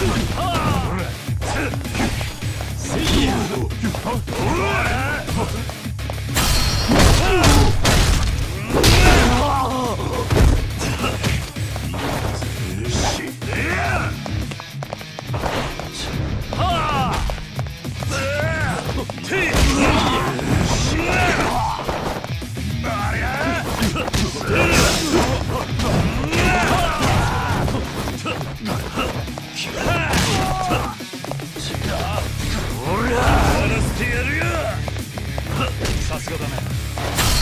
Oh! さすがだね。